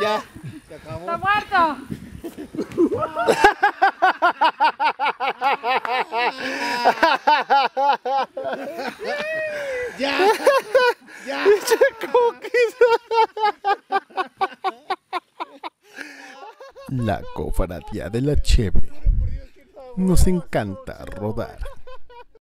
Ya, se acabó. ¡Está muerto! Ya, ya. La cofradía de la Cheve. Nos encanta rodar.